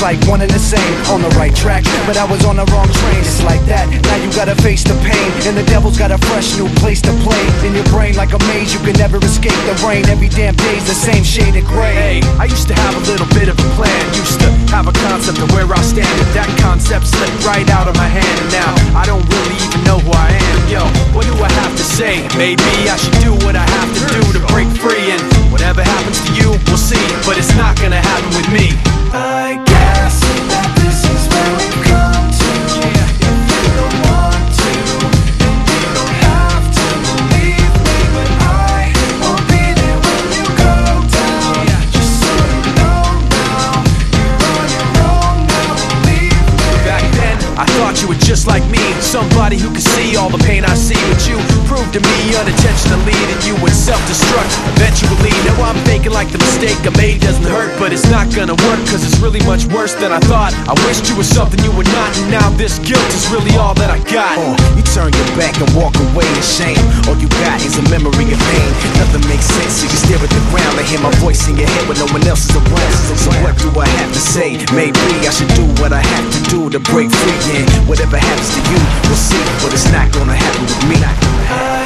like one and the same. On the right track, but I was on the wrong train. It's like that. Now you gotta face the pain, and the devil's got a fresh new place to play. In your brain like a maze, you can never escape the rain. Every damn day's the same shade of gray. Hey, I used to have a little bit of a plan. Used to have a concept of where I stand, but that concept slipped right out of my hand. And now I don't really even know who I am. Yo, what do I have to say? Maybe I should do what I have to do just like me Somebody who can see all the pain I see But you proved to me unintentionally That you would self-destruct eventually Now I'm faking like the mistake I made doesn't hurt But it's not gonna work Cause it's really much worse than I thought I wished you were something you were not And now this guilt is really all that I got Uh, you turn your back and walk away in shame. All you got is a memory of pain. Nothing makes sense, so you stare at the ground and hear my voice in your head when no one else is around. So what do I have to say? Maybe I should do what I have to to break free. And whatever happens to you, we'll see. But it's not gonna happen with me.